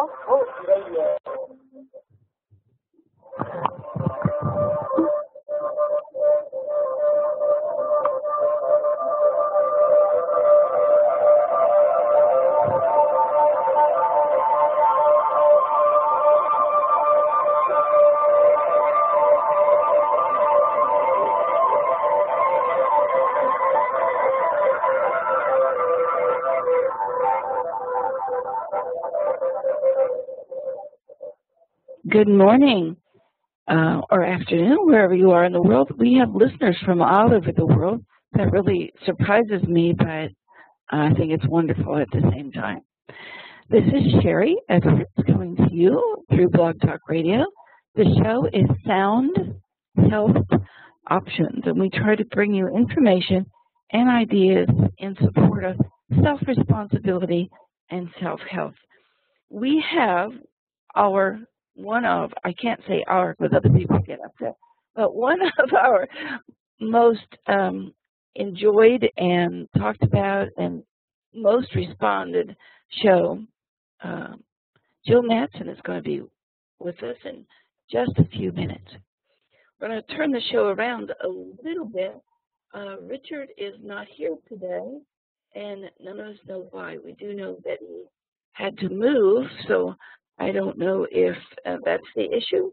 Blog Talk Radio. Good morning uh, or afternoon, wherever you are in the world. We have listeners from all over the world. That really surprises me, but I think it's wonderful at the same time. This is Sharry Edwards coming to you through Blog Talk Radio. The show is Sound Health Options, and we try to bring you information and ideas in support of self-responsibility and self-health. We have our one of, I can't say our because other people get upset, but one of our most um, enjoyed and talked about and most responded show, uh, Jill Mattson is going to be with us in just a few minutes. We're going to turn the show around a little bit. Uh, Richard is not here today, and none of us know why. We do know that he had to move, so I don't know if uh, that's the issue,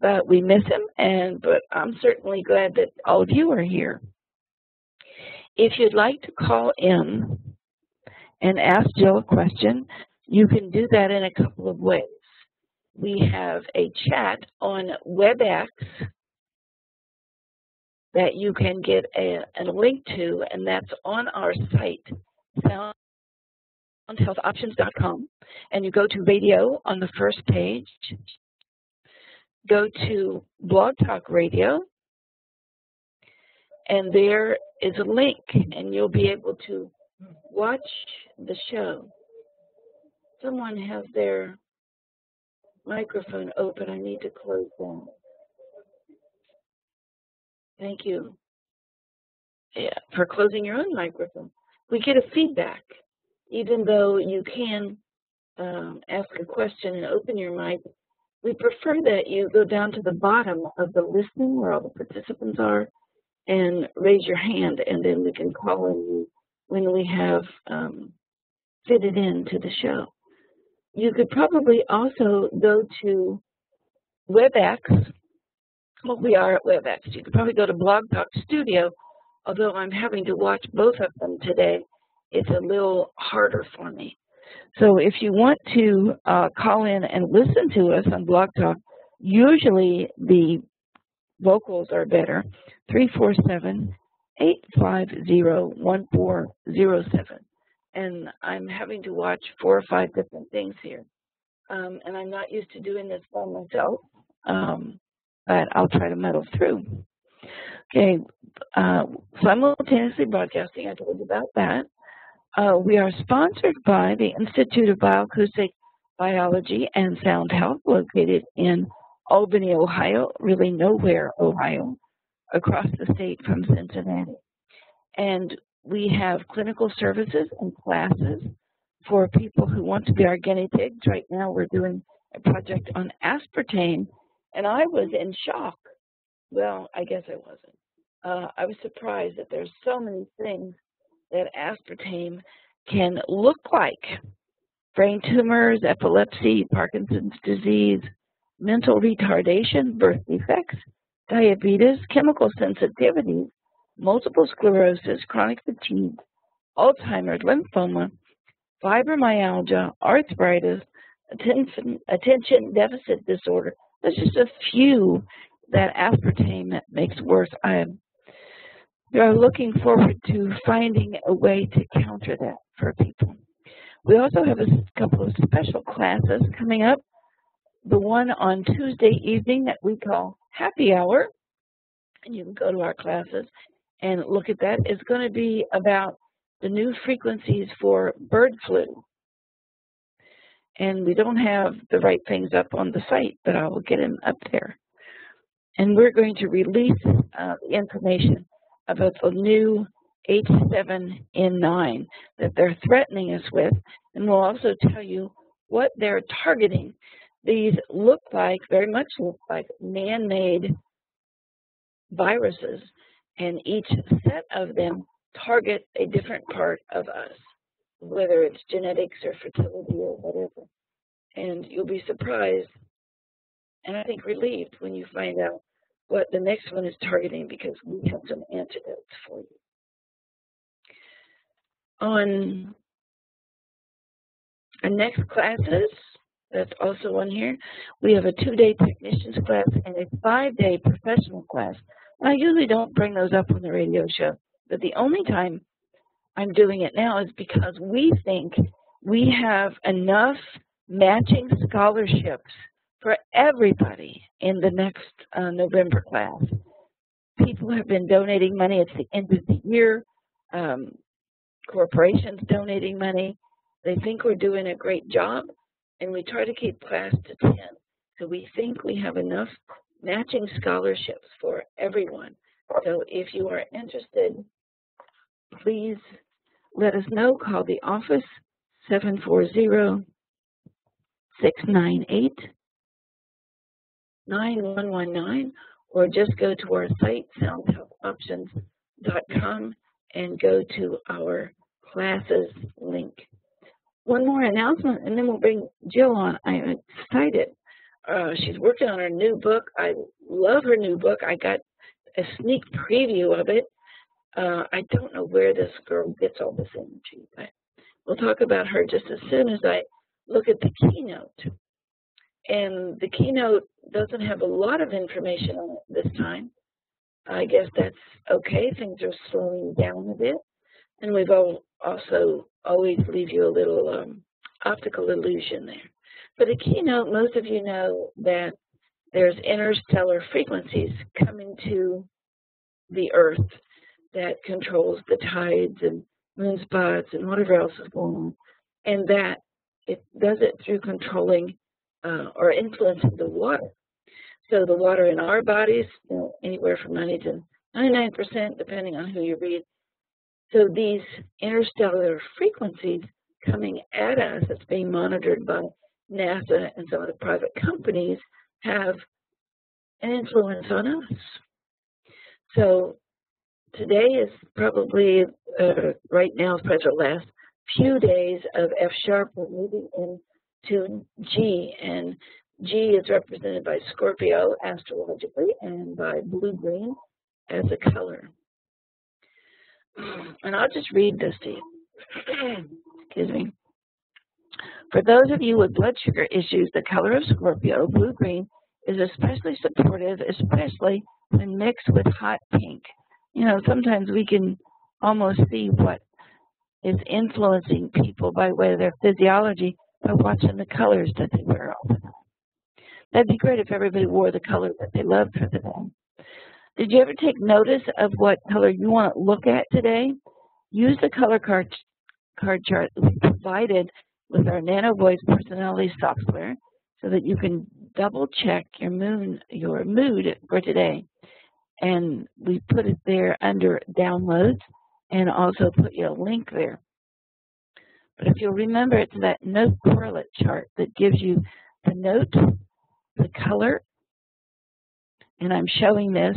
but we miss him, and but I'm certainly glad that all of you are here. If you'd like to call in and ask Jill a question, you can do that in a couple of ways. We have a chat on WebEx that you can get a, a link to, and that's on our site, healthoptions.com and you go to radio on the first page, go to Blog Talk Radio, and there is a link and you'll be able to watch the show. Someone has their microphone open. I need to close that. Thank you yeah, for closing your own microphone. We get a feedback even though you can um, ask a question and open your mic, we prefer that you go down to the bottom of the listening where all the participants are and raise your hand, and then we can call on you when we have um, fitted into the show. You could probably also go to WebEx. Well, we are at WebEx. You could probably go to Blog Talk Studio, although I'm having to watch both of them today it's a little harder for me. So if you want to uh, call in and listen to us on Blog Talk, usually the vocals are better, 347-850-1407. And I'm having to watch four or five different things here. Um, and I'm not used to doing this by myself, um, but I'll try to muddle through. Okay, uh, simultaneously broadcasting, I told you about that. Uh, we are sponsored by the Institute of Bioacoustic Biology and Sound Health located in Albany, Ohio, really nowhere, Ohio, across the state from Cincinnati. And we have clinical services and classes for people who want to be our guinea pigs. Right now we're doing a project on aspartame, and I was in shock. Well, I guess I wasn't. Uh, I was surprised that there's so many things that aspartame can look like brain tumors, epilepsy, Parkinson's disease, mental retardation, birth defects, diabetes, chemical sensitivities, multiple sclerosis, chronic fatigue, Alzheimer's, lymphoma, fibromyalgia, arthritis, attention, attention deficit disorder. That's just a few that aspartame makes worse. I we are looking forward to finding a way to counter that for people. We also have a couple of special classes coming up. The one on Tuesday evening that we call Happy Hour, and you can go to our classes and look at that, is going to be about the new frequencies for bird flu. And we don't have the right things up on the site, but I will get them up there. And we're going to release uh, the information about the new H7N9 that they're threatening us with, and we'll also tell you what they're targeting. These look like, very much look like man-made viruses, and each set of them target a different part of us, whether it's genetics or fertility or whatever. And you'll be surprised, and I think relieved, when you find out what the next one is targeting because we have some antidotes for you. On our next classes, that's also on here, we have a two-day technicians class and a five-day professional class. I usually don't bring those up on the radio show, but the only time I'm doing it now is because we think we have enough matching scholarships for everybody in the next uh, November class. People have been donating money. It's the end of the year. Um, corporations donating money. They think we're doing a great job, and we try to keep class to 10. So we think we have enough matching scholarships for everyone. So if you are interested, please let us know. Call the office 740 698 9119 or just go to our site soundhealthoptions.com and go to our classes link. One more announcement and then we'll bring Jill on. I'm excited. Uh, she's working on her new book. I love her new book. I got a sneak preview of it. Uh, I don't know where this girl gets all this energy, but we'll talk about her just as soon as I look at the keynote. And the keynote doesn't have a lot of information on it this time. I guess that's okay. Things are slowing down a bit. And we've all also always leave you a little um, optical illusion there. For the keynote, most of you know that there's interstellar frequencies coming to the Earth that controls the tides and moonspots and whatever else is going on. And that it does it through controlling uh, or influencing the water. So the water in our bodies, you know, anywhere from 90 to 99%, depending on who you read. So these interstellar frequencies coming at us, that's being monitored by NASA and some of the private companies, have an influence on us. So today is probably, uh, right now, is probably the last few days of F sharp. We're moving into G, and G is represented by Scorpio astrologically and by blue-green as a color. And I'll just read this to you. Excuse me. For those of you with blood sugar issues, the color of Scorpio, blue-green, is especially supportive, especially when mixed with hot pink. You know, sometimes we can almost see what is influencing people by way of their physiology by watching the colors that they wear all the time. That'd be great if everybody wore the color that they loved for the day. Did you ever take notice of what color you want to look at today? Use the color card, card chart that we provided with our Nano Voice personality software so that you can double check your moon your mood for today. And we put it there under downloads and also put you a link there. But if you'll remember, it's that note correlate chart that gives you the note, the color, and I'm showing this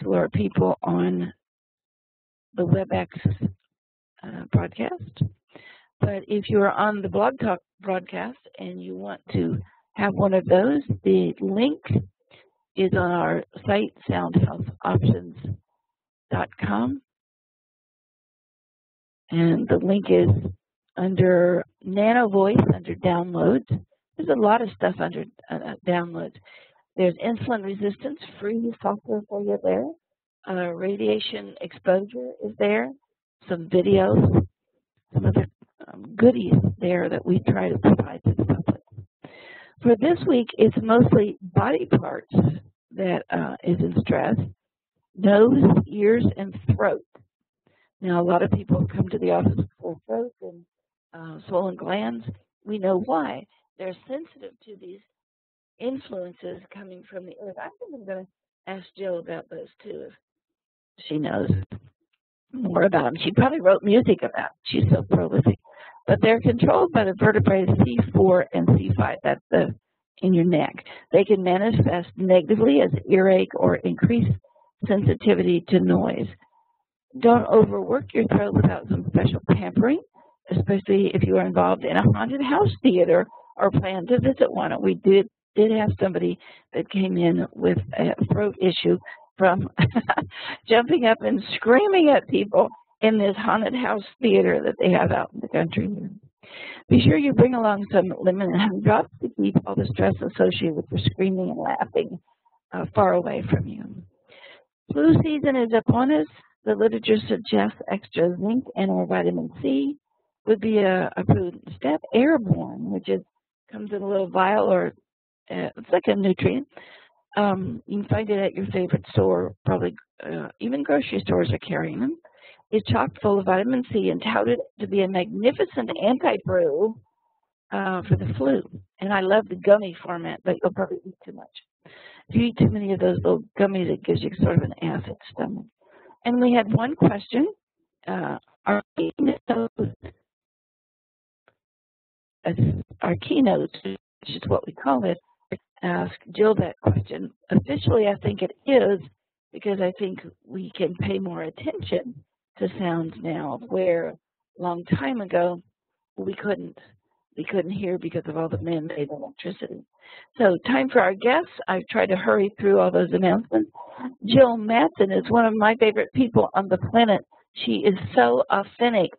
to our people on the WebEx uh, broadcast. But if you're on the Blog Talk broadcast and you want to have one of those, the link is on our site, soundhealthoptions.com. And the link is under Nano Voice, under downloads. There's a lot of stuff under uh, downloads. There's insulin resistance, free software for you there. Uh, radiation exposure is there. Some videos, some other um, goodies there that we try to provide to the public. For this week, it's mostly body parts that uh, is in stress, nose, ears, and throat. Now, a lot of people come to the office for throat and uh, swollen glands. We know why. They're sensitive to these influences coming from the earth. I think I'm going to ask Jill about those too, if she knows more about them. She probably wrote music about. She's so prolific. but they're controlled by the vertebrae C4 and C5. That's the in your neck. They can manifest negatively as earache or increased sensitivity to noise. Don't overwork your throat without some special pampering, especially if you are involved in a haunted house theater or plan to visit one. We did did have somebody that came in with a throat issue from jumping up and screaming at people in this haunted house theater that they have out in the country. Be sure you bring along some lemon and honey drops to keep all the stress associated with your screaming and laughing uh, far away from you. Flu season is upon us. The literature suggests extra zinc and or vitamin C would be a, a prudent step. Airborne, which is comes in a little vial or uh, it's like a nutrient. Um, you can find it at your favorite store, probably uh, even grocery stores are carrying them. It's chock full of vitamin C and touted to be a magnificent anti-brew uh, for the flu. And I love the gummy format, but you'll probably eat too much. If you eat too many of those little gummies, it gives you sort of an acid stomach. And we had one question. Uh, our keynote, our keynote, which is what we call it, ask Jill that question. Officially, I think it is because I think we can pay more attention to sounds now, where a long time ago we couldn't. We couldn't hear because of all the man-made electricity. So time for our guests. I've tried to hurry through all those announcements. Jill Mattson is one of my favorite people on the planet. She is so authentic,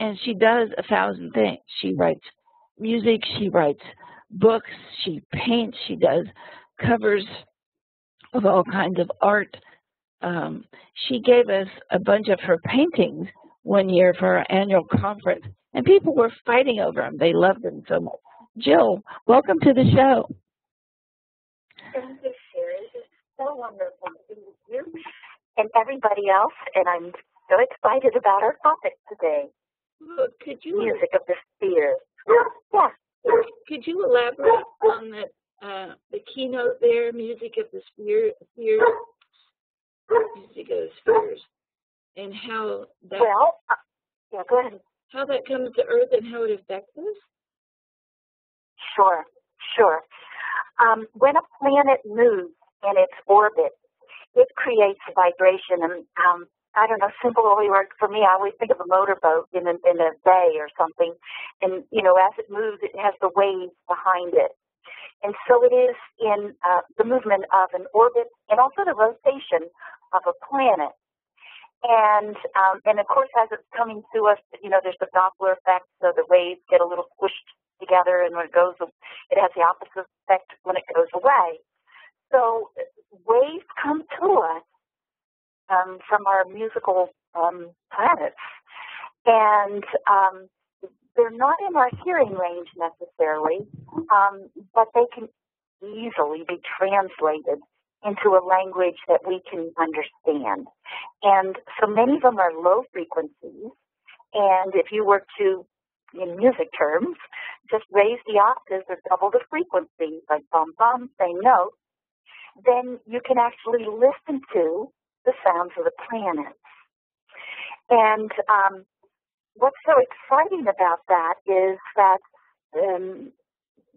and she does a thousand things. She writes music, she writes books, she paints, she does covers of all kinds of art. Um, she gave us a bunch of her paintings one year for our annual conference, and people were fighting over them. They loved them so much. Jill, welcome to the show. Thank you, Sherry. It's so wonderful to meet you and everybody else, and I'm so excited about our topic today. Look, could you music of the sphere? Could you elaborate on the uh, the keynote there, music of the sphere, sphere, music of the spheres, and how that well, uh, yeah, go ahead. How that comes to Earth and how it affects us. Sure, sure. Um, when a planet moves in its orbit, it creates vibration, and um, I don't know, simple word for me, I always think of a motorboat in a, in a bay or something. And, you know, as it moves, it has the waves behind it. And so it is in uh, the movement of an orbit and also the rotation of a planet. And um, and of course, as it's coming to us, you know, there's the Doppler effect, so the waves get a little squished together, and when it goes, it has the opposite effect when it goes away. So waves come to us um, from our musical um, planets. And um, they're not in our hearing range necessarily, um, but they can easily be translated into a language that we can understand. And so many of them are low frequencies. And if you were to, in music terms, just raise the octaves or double the frequency, like bum bum, same note, then you can actually listen to the sounds of the planets. And um, what's so exciting about that is that um,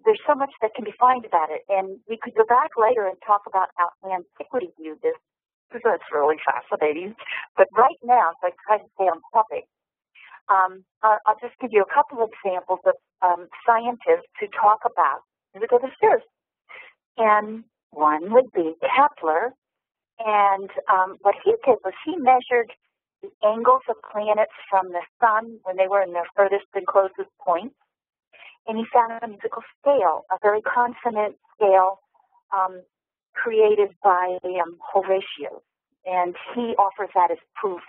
there's so much that can be found about it. And we could go back later and talk about how antiquity viewed this, because that's really fascinating. But right now, so I try to stay on topic, um, I'll, just give you a couple of examples of um, scientists who talk about physical spheres. And one would be Kepler, and um, what he did was he measured the angles of planets from the sun when they were in their furthest and closest points. And he found a musical scale, a very consonant scale um, created by um, Horatius. And he offers that as proof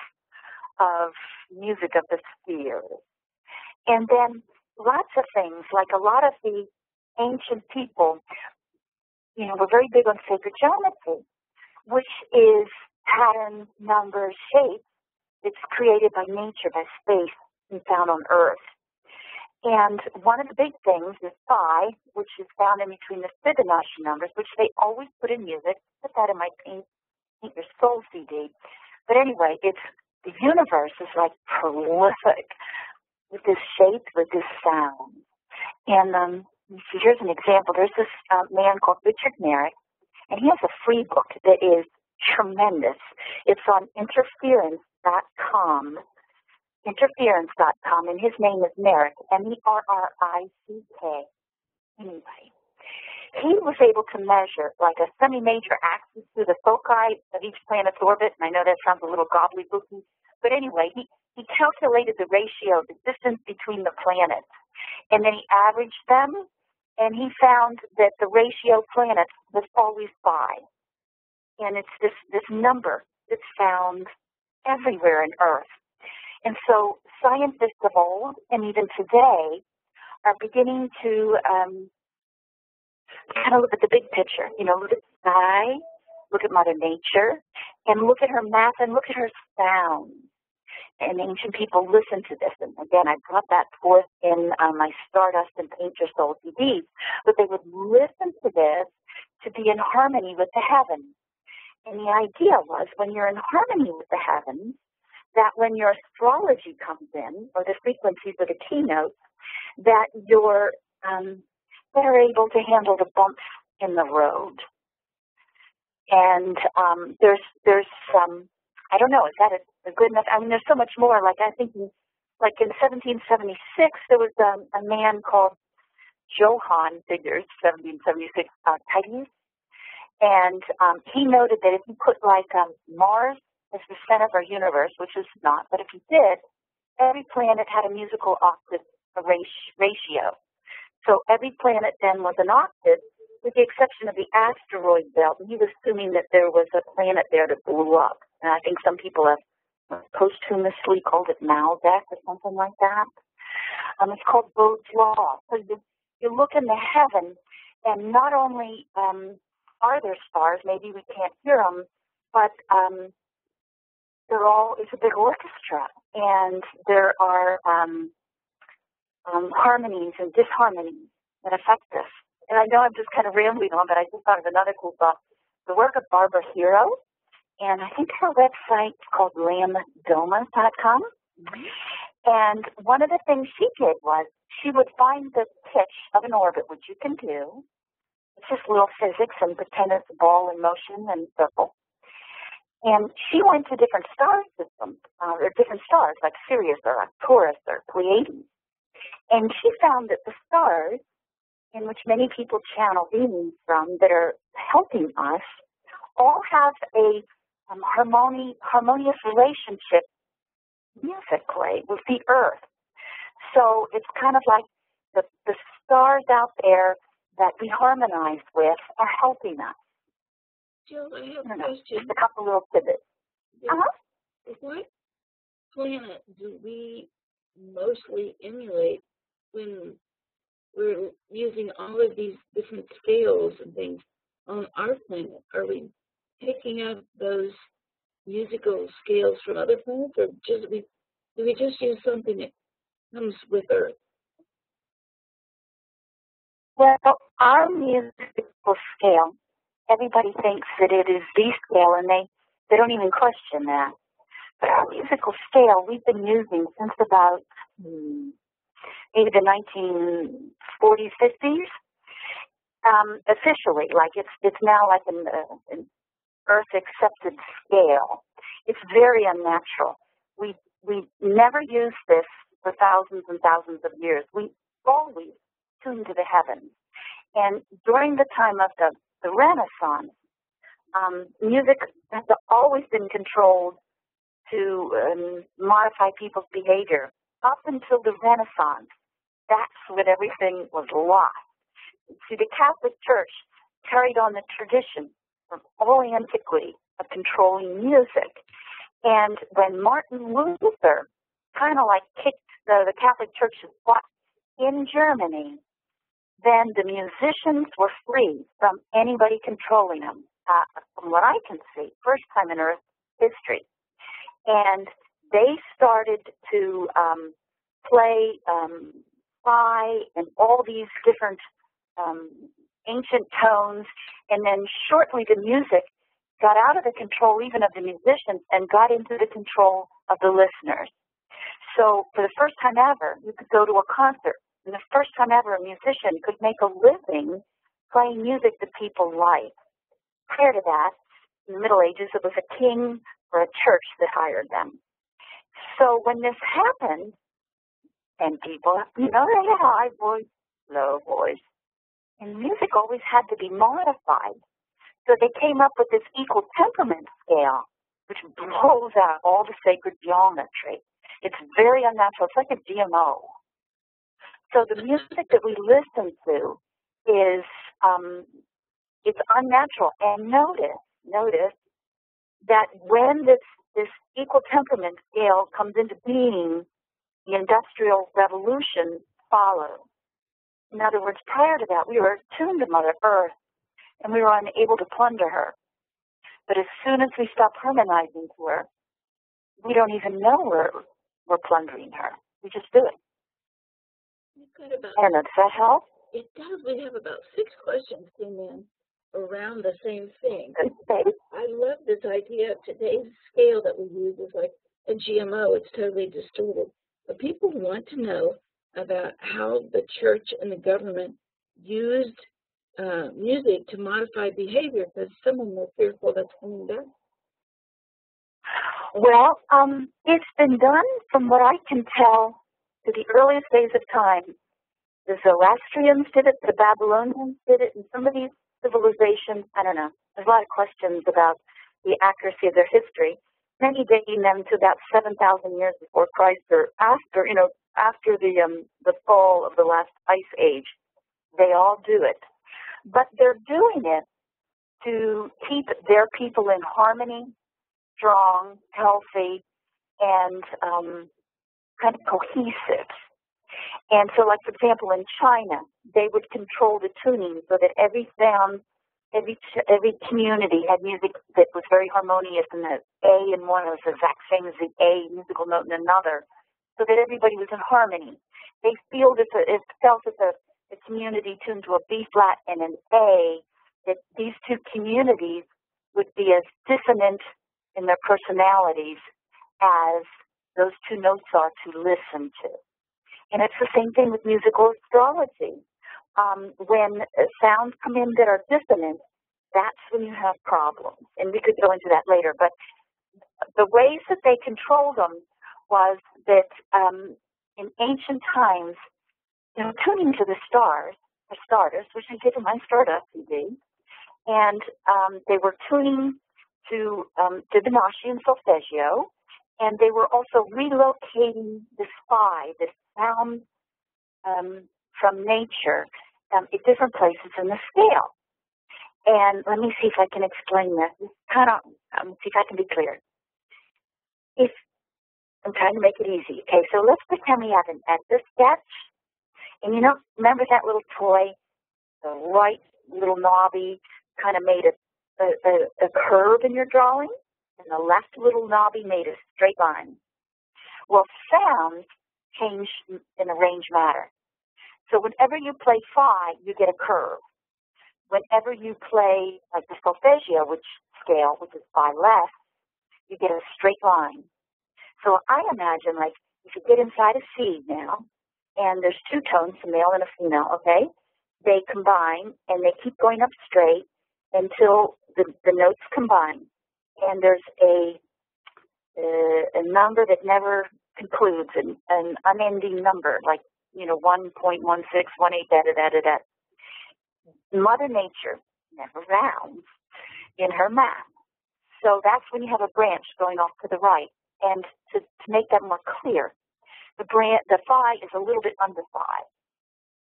of music of the spheres. And then lots of things, like a lot of the ancient people, you know, were very big on sacred geometry which is pattern, numbers, shape. It's created by nature, by space, and found on Earth. And one of the big things is phi, which is found in between the Fibonacci numbers, which they always put in music. Put that in my paint, paint your soul CD. But anyway, it's the universe is like prolific with this shape, with this sound. And um, here's an example. There's this uh, man called Richard Merrick, and he has a free book that is tremendous. It's on interference.com, interference.com, and his name is Merrick, M-E-R-R-I-C-K. Anyway, he was able to measure like a semi-major axis through the foci of each planet's orbit, and I know that sounds a little gobbledygooky, but anyway, he, he calculated the ratio, the distance between the planets, and then he averaged them, and he found that the ratio planets was always five. And it's this, this number that's found everywhere in Earth. And so scientists of old, and even today, are beginning to um, kind of look at the big picture. You know, look at the sky, look at Mother Nature, and look at her math and look at her sound. And ancient people listened to this. And again, I brought that forth in um, my Stardust and Paint Your Soul CDs. But they would listen to this to be in harmony with the heavens. And the idea was when you're in harmony with the heavens, that when your astrology comes in, or the frequencies or the keynotes, that you're um, better able to handle the bumps in the road. And um, there's there's um, I don't know, is that a, a, good enough? I mean, there's so much more. Like I think, like in 1776, there was um, a man called Johann Figures 1776 uh, Titans, and um, he noted that if you put like um, Mars as the center of our universe, which is not, but if you did, every planet had a musical octave ratio. So every planet then was an octave, with the exception of the asteroid belt. And he was assuming that there was a planet there that blew up. And I think some people have posthumously called it Maldek or something like that. Um, it's called Bode's Law. So you, you look in the heaven, and not only um, are there stars, maybe we can't hear them, but um, they're all, it's a big orchestra. And there are um, um, harmonies and disharmonies that affect us. And I know I'm just kind of rambling on, but I just thought of another cool thought. The work of Barbara Hero, and I think her website is called lambdomas.com. Mm-hmm. And one of the things she did was she would find the pitch of an orbit, which you can do. It's just little physics and pretend it's a ball in motion and circle. And she went to different star systems, uh, or different stars like Sirius or Taurus or Pleiades. And she found that the stars, in which many people channel beings from that are helping us, all have a um, harmony, harmonious relationship musically with the earth. So it's kind of like the, the stars out there that we harmonize with are helping us. Jill, I have a question. Just a couple little tidbits. Uh-huh. What planet do we mostly emulate when we're using all of these different scales and things on our planet? Are we picking up those musical scales from other planets, or just we do we just use something that comes with Earth? Well, our musical scale, everybody thinks that it is the scale, and they they don't even question that. But our musical scale, we've been using since about hmm, maybe the 1940s, 50s, um, officially. Like it's it's now like an Earth accepted scale. It's very unnatural. We we never used this for thousands and thousands of years. We always tuned to the heavens. And during the time of the, the Renaissance, um, music has always been controlled to um, modify people's behavior. Up until the Renaissance, that's when everything was lost. See, the Catholic Church carried on the tradition from all antiquity of controlling music. And when Martin Luther kind of like kicked the, the Catholic Church's butt in Germany, then the musicians were free from anybody controlling them. Uh, from what I can see, first time in Earth history. And they started to um, play um, phi and all these different um, ancient tones, and then shortly the music got out of the control even of the musicians and got into the control of the listeners. So for the first time ever, you could go to a concert. And the first time ever, a musician could make a living playing music that people like. Prior to that, in the Middle Ages, it was a king or a church that hired them. So when this happened, and people, you know, they had high voice, low voice, and music always had to be modified. So they came up with this equal temperament scale, which blows out all the sacred geometry. It's very unnatural. It's like a GMO. So the music that we listen to is um, it's unnatural. And notice, notice that when this this equal temperament scale comes into being, the industrial revolution follows. In other words, prior to that, we were attuned to Mother Earth, and we were unable to plunder her. But as soon as we stop harmonizing to her, we don't even know we're, we're plundering her. We just do it. About, I don't know, does that help? It does. We have about six questions came in around the same thing. Okay. I love this idea of today's scale that we use is like a GMO. It's totally distorted. But people want to know about how the church and the government used uh, music to modify behavior because some of them are fearful that's coming back. Well, um, it's been done from what I can tell to the earliest days of time. The Zoroastrians did it, the Babylonians did it, and some of these civilizations, I don't know, there's a lot of questions about the accuracy of their history, many dating them to about 7,000 years before Christ or after, you know, after the, um, the fall of the last ice age. They all do it. But they're doing it to keep their people in harmony, strong, healthy, and um, kind of cohesive. And so, like, for example, in China, they would control the tuning so that every sound, every every community had music that was very harmonious, and the A in one was the exact same as the A musical note in another, so that everybody was in harmony. They feel the, it felt as a, the community tuned to a B flat and an A, that these two communities would be as dissonant in their personalities as those two notes are to listen to. And it's the same thing with musical astrology. Um, when sounds come in that are dissonant, that's when you have problems. And we could go into that later. But the ways that they control them was that um, in ancient times, you know, tuning to the stars, the Stardust, which I did in my Stardust CD, and um, they were tuning to um, Fibonacci and solfeggio, and they were also relocating the spy, the sound um, from nature, um, at different places in the scale. And let me see if I can explain this. Kind of, um, see if I can be clear. If I'm trying to make it easy. Okay, so let's pretend we have an etch sketch, and you know, remember that little toy, the right little knobby, kind of made a, a, a, a curve in your drawing? and the left little knobby made a straight line. Well, sound change in arranged matter. So whenever you play phi, you get a curve. Whenever you play like the solfeggio, which scale, which is phi less, you get a straight line. So I imagine like if you get inside a seed now, and there's two tones, a male and a female, okay? They combine and they keep going up straight until the, the notes combine and there's a uh, a number that never concludes, an, an unending number, like you know, 1.1618, da da da da da. Mother Nature never rounds in her math. So that's when you have a branch going off to the right. And to, to make that more clear, the branch, the phi is a little bit under phi.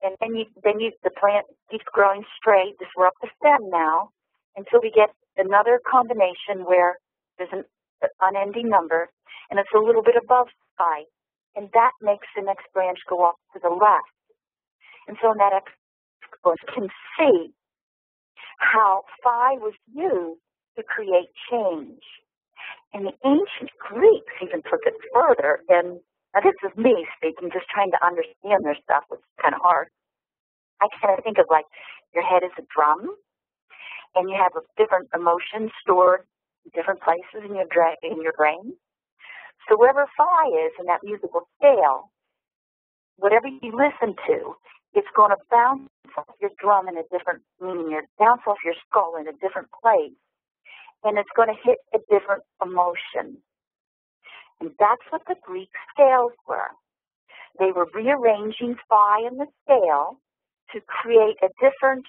And then you, then you, the plant keeps growing straight. This we're up the stem now until we get another combination where there's an unending number and it's a little bit above phi. And that makes the next branch go off to the left. And so in that you can see how phi was used to create change. And the ancient Greeks even took it further. And now this is me speaking, just trying to understand their stuff, which is kind of hard. I kind of think of like your head is a drum, and you have different emotions stored in different places in your in your brain. So wherever phi is in that musical scale, whatever you listen to, it's going to bounce off your drum in a different, meaning it bounce off your skull in a different place, and it's going to hit a different emotion. And that's what the Greek scales were. They were rearranging phi in the scale to create a different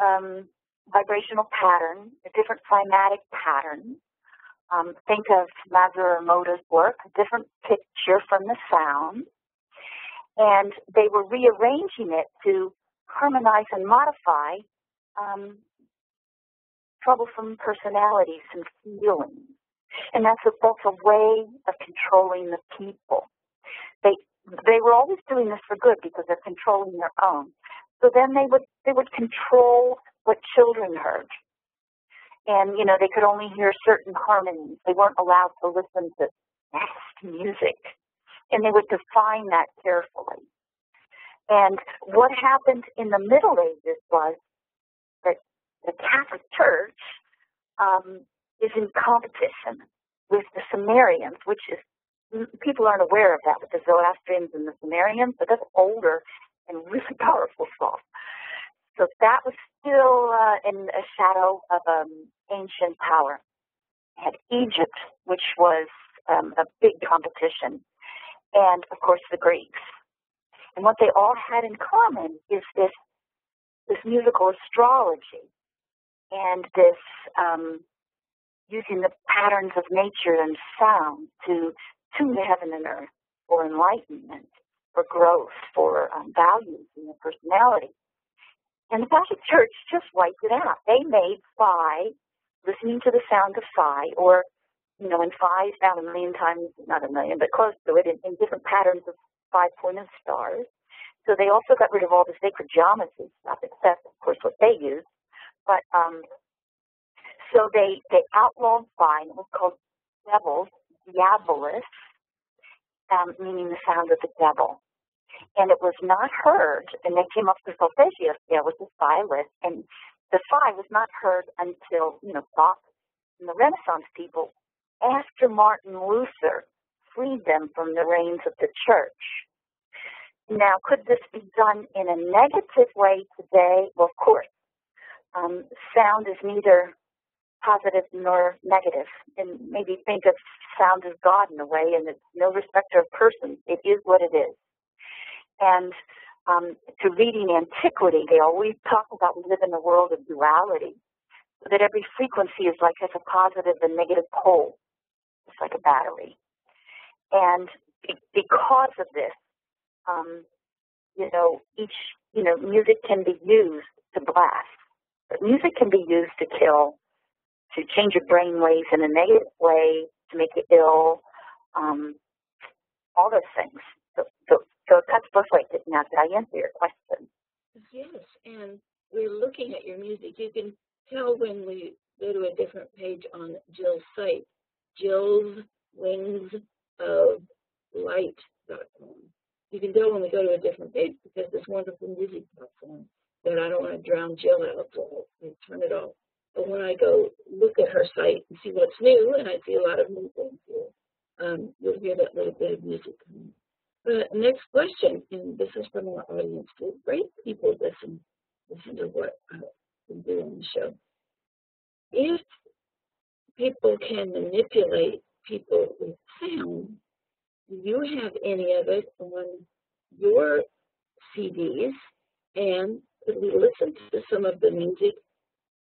um, vibrational pattern, a different cymatic pattern. Um, think of Masaru Emoto's work, a different picture from the sound. And they were rearranging it to harmonize and modify um, troublesome personalities and feelings. And that's a, a way of controlling the people. They they were always doing this for good because they're controlling their own. So then they would they would control what children heard. And, you know, they could only hear certain harmonies. They weren't allowed to listen to fast music. And they would define that carefully. And what happened in the Middle Ages was the Catholic Church um, is in competition with the Sumerians, which is people aren't aware of that with the Zoroastrians and the Sumerians, but that's older and really powerful stuff. So that was still uh, in a shadow of um, ancient power. had Egypt, which was um, a big competition, and of course the Greeks. And what they all had in common is this this musical astrology and this um, using the patterns of nature and sound to tune to heaven and earth for enlightenment, for growth, for um, values in their personality. And the Catholic Church just wiped it out. They made phi, listening to the sound of phi, or, you know, and phi is found a million times, not a million, but close to it, in, in different patterns of five-pointed stars. So they also got rid of all the sacred geometry stuff, except, of course, what they used. But, um, so they, they outlawed and it was called devils, diabolus, um, meaning the sound of the devil and it was not heard, and they came up with the solfeggio scale, which is phi list, and the phi was not heard until, you know, Bach and the Renaissance people, after Martin Luther freed them from the reins of the church. Now, could this be done in a negative way today? Well, of course. Um, sound is neither positive nor negative. And maybe think of sound as God in a way, and it's no respecter of persons. It is what it is and um, to reading antiquity, they always talk about we live in a world of duality, so that every frequency is like has a positive and negative pole, It's like a battery. And because of this, um, you know, each you know, music can be used to blast, music can be used to kill, to change your brain waves in a negative way, to make you ill, um, all those things. So, so so it cuts both ways. Now, did I answer your question? Yes, and we're looking at your music. You can tell when we go to a different page on Jill's site, Jill's Wings of Light.com. You can tell when we go to a different page because this wonderful music platform that I don't want to drown Jill out, I turn it off. But when I go look at her site and see what's new, and I see a lot of new things here, um, you'll hear that little bit of music coming. The next question, and this is from our audience too. Great people listen, listen to what I've been doing on the show. If people can manipulate people with sound, do you have any of it on your CDs? And could we listen to some of the music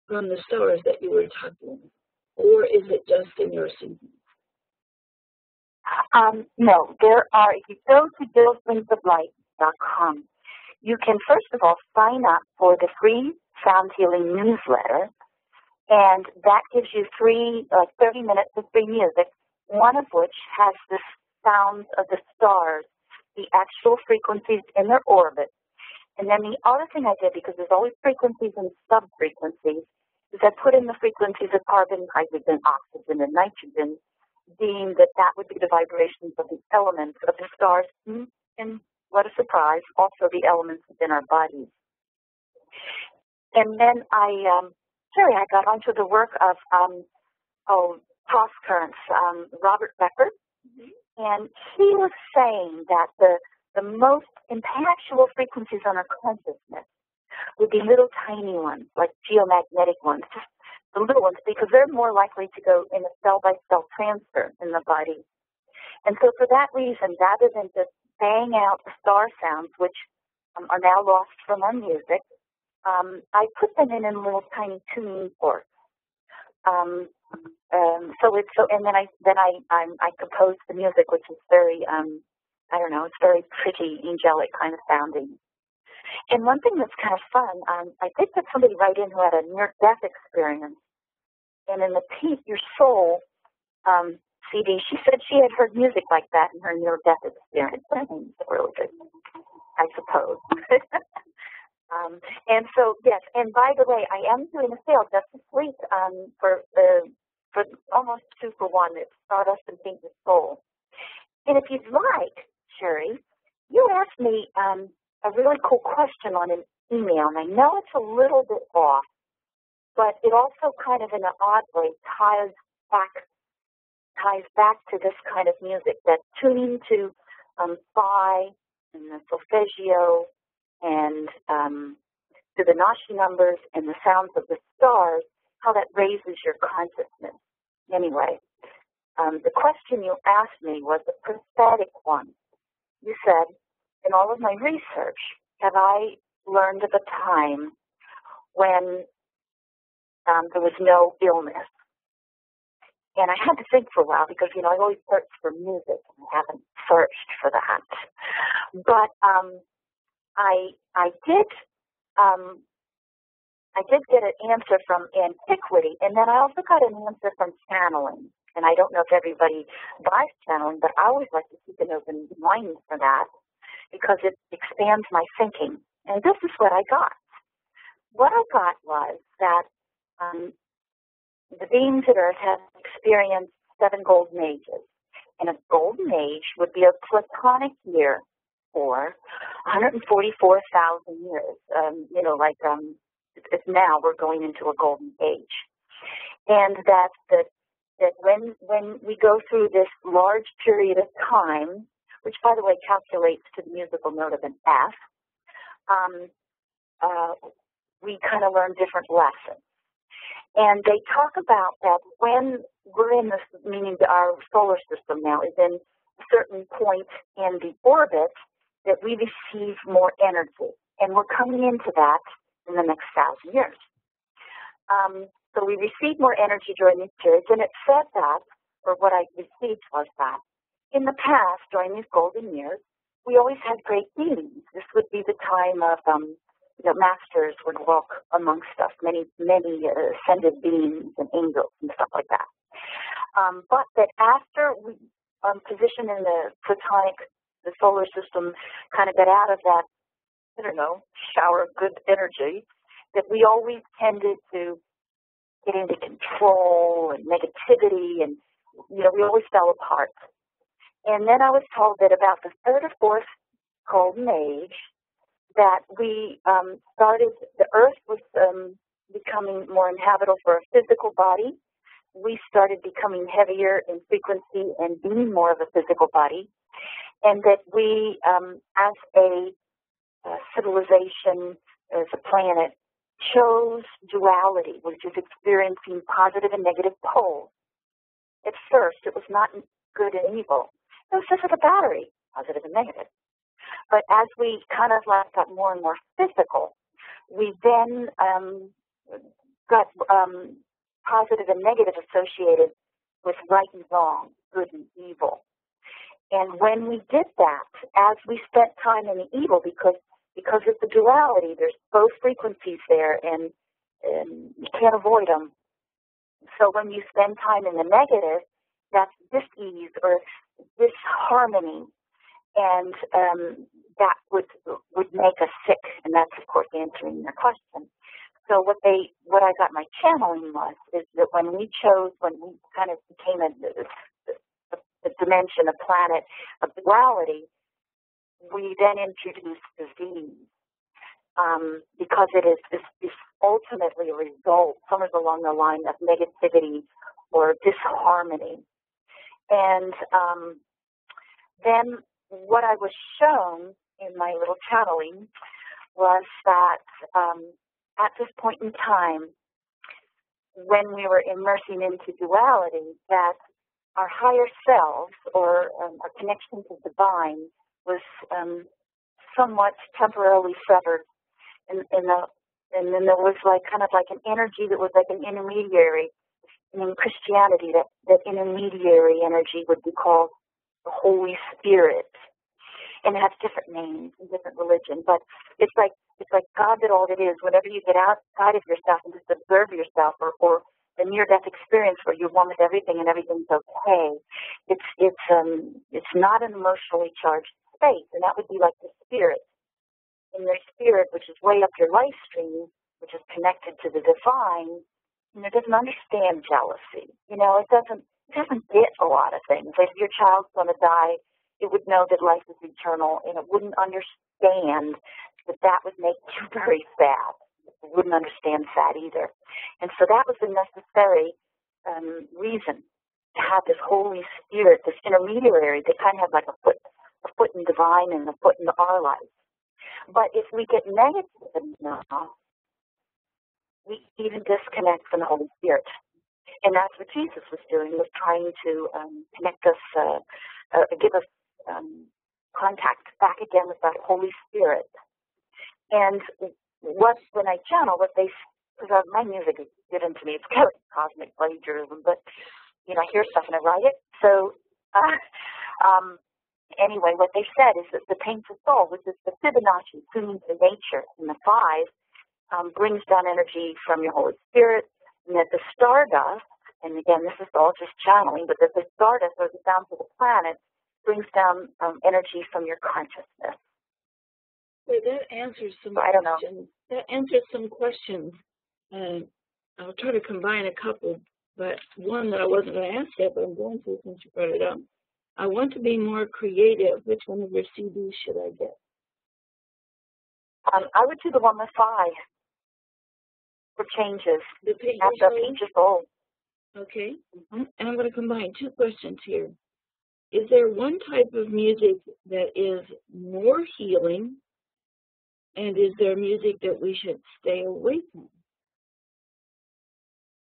from the stars that you were talking? Or is it just in your CDs? Um, no, there are, if you go to jillswingsoflight.com, you can first of all sign up for the free sound healing newsletter, and that gives you three, like 30 minutes of free music, one of which has the sounds of the stars, the actual frequencies in their orbit. And then the other thing I did, because there's always frequencies and sub-frequencies, is I put in the frequencies of carbon, hydrogen, oxygen, and nitrogen being that that would be the vibrations of the elements of the stars, and what a surprise, also the elements within our bodies. And then I, um, sorry, I got onto the work of, um, oh, cross currents. Um, Robert Becker And he was saying that the, the most impactful frequencies on our consciousness would be little tiny ones, like geomagnetic ones, just the little ones, because they're more likely to go in a cell by cell transfer in the body. And so for that reason, rather than just bang out the star sounds, which um, are now lost from our music, um, I put them in in little tiny tuning forks. Um, um, so it's so, and then I then I I'm, I compose the music, which is very um, I don't know, it's very pretty, angelic kind of sounding. And one thing that's kind of fun, um, I did put somebody right in who had a near-death experience, and in the Paint Your Soul um, CD, she said she had heard music like that in her near-death experience. I mean, really good, I suppose. um, and so, yes, and by the way, I am doing a sale just this week um, for uh, for almost two for one. It's Stardust and Pink Soul. And if you'd like, Sharry, you asked me um, a really cool question on an email, and I know it's a little bit off, but it also kind of in an odd way ties back ties back to this kind of music that tuning to um, phi and the solfeggio and um, Fibonacci numbers and the sounds of the stars, how that raises your consciousness. Anyway, um, the question you asked me was a prophetic one. You said, in all of my research, have I learned of a time when um, there was no illness? And I had to think for a while because, you know, I always search for music and I haven't searched for that. But um, I I did um, I did get an answer from antiquity, and then I also got an answer from channeling. And I don't know if everybody buys channeling, but I always like to keep an open mind for that because it expands my thinking. And this is what I got. What I got was that um, the beings of Earth have experienced seven golden ages. And a golden age would be a platonic year for 144,000 years. Um, you know, like um, now we're going into a golden age. And that the that when when we go through this large period of time, which by the way calculates to the musical note of an F, um, uh, we kind of learn different lessons. And they talk about that when we're in this, meaning our solar system now is in a certain point in the orbit, that we receive more energy. And we're coming into that in the next thousand years. Um, so we receive more energy during these periods, and it said that, or what I received was that, in the past, during these golden years, we always had great beings. This would be the time of, um, you know, masters would walk amongst us, many, many uh, ascended beings and angels and stuff like that. Um, but that after we um, position in the platonic, the solar system kind of got out of that, I don't know, shower of good energy, that we always tended to get into control and negativity and, you know, we always fell apart. And then I was told that about the third or fourth golden age, that we um, started, the earth was um, becoming more inhabitable for a physical body. We started becoming heavier in frequency and being more of a physical body. And that we, um, as a, a civilization, as a planet, chose duality, which is experiencing positive and negative poles. At first, it was not good and evil. It was just like a battery, positive and negative. But as we kind of like got more and more physical, we then um, got um, positive and negative associated with right and wrong, good and evil. And when we did that, as we spent time in the evil, because because of the duality, there's both frequencies there, and, and you can't avoid them. So when you spend time in the negative, that's dis-ease or disharmony, and um, that would would make us sick. And that's of course answering your question. So what they what I got my channeling was is that when we chose when we kind of became a, a, a dimension, a planet of duality, we then introduced disease um, because it is, is, is ultimately a result, somewhere along the line of negativity or disharmony. And um, then what I was shown in my little channeling was that um, at this point in time, when we were immersing into duality, that our higher selves or um, our connection to the divine was um, somewhat temporarily severed in the and then there was like kind of like an energy that was like an intermediary. And in Christianity, that, that intermediary energy would be called the Holy Spirit. And it has different names in different religions, but it's like it's like God that all it is. Whenever you get outside of yourself and just observe yourself, or, or the near-death experience where you're one with everything and everything's okay, it's it's um it's not an emotionally charged state, and that would be like the spirit in your spirit, which is way up your life stream, which is connected to the divine, you know, doesn't understand jealousy. You know, it doesn't it doesn't get a lot of things. Like if your child's gonna die, it would know that life is eternal and it wouldn't understand that that would make you very sad. It wouldn't understand that either. And so that was the necessary um, reason to have this Holy Spirit, this intermediary that kind of had like a foot foot in divine and a foot in our life. But if we get negative enough, we even disconnect from the Holy Spirit. And that's what Jesus was doing, was trying to um, connect us, uh, uh, give us um, contact back again with that Holy Spirit. And what, when I channel, what they, because my music is given to me, it's kind of cosmic plagiarism, but, you know, I hear stuff and I write it. So, uh, um, anyway, what they said is that the painful soul, which is the Fibonacci tuning to nature in the five, um, brings down energy from your Holy Spirit, and that the stardust, and again, this is all just channeling, but that the stardust or the down to the planet brings down um, energy from your consciousness. So that answers some I don't know. That answers some questions. Uh, I'll try to combine a couple, but one that I wasn't going to ask yet, but I'm going to since you brought it up. I want to be more creative. Which one of your CDs should I get? Um, I would do the one with five for changes. The pages After old? pages old. Okay. Mhm. And I'm going to combine two questions here. Is there one type of music that is more healing? And is there music that we should stay away from?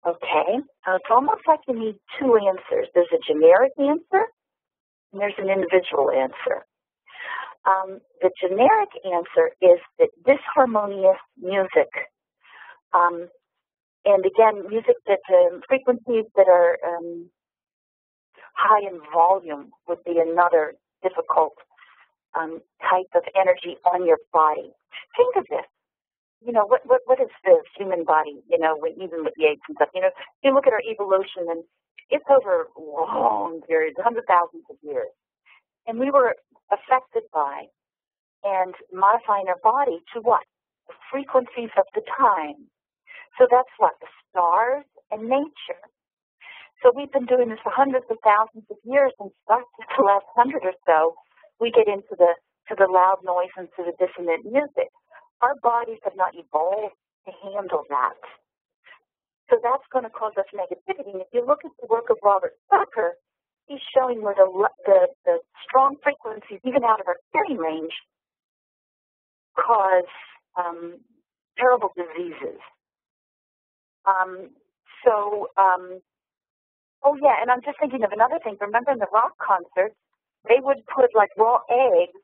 Okay. Uh, it's almost like you need two answers. There's a generic answer and there's an individual answer. Um, the generic answer is that disharmonious music, um, and again, music that um, frequencies that are um, high in volume would be another difficult um, type of energy on your body. Think of this. You know, what, what, what is the human body, you know, when, even with the apes and stuff, you know, you look at our evolution and it's over long periods, hundred thousands of years. And we were affected by and modifying our body to what? The frequencies of the time. So that's what? The stars and nature. So we've been doing this for hundreds of thousands of years and starts with the last hundred or so, we get into the to the loud noise and to the dissonant music. Our bodies have not evolved to handle that. So that's going to cause us negativity. And if you look at the work of Robert Tucker, he's showing where the, the, the strong frequencies, even out of our hearing range, cause um, terrible diseases. Um, so, um, oh yeah, and I'm just thinking of another thing. Remember in the rock concerts, they would put like raw eggs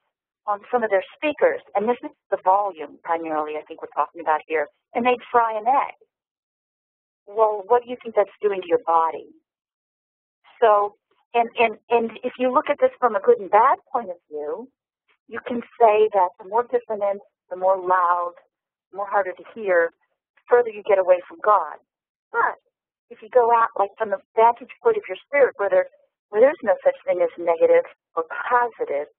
on some of their speakers, and this is the volume primarily I think we're talking about here, and they'd fry an egg. Well, what do you think that's doing to your body? So, and, and, and if you look at this from a good and bad point of view, you can say that the more dissonant, the more loud, the more harder to hear, the further you get away from God. But if you go out like from the vantage point of your spirit, where, there, where there's no such thing as negative or positive,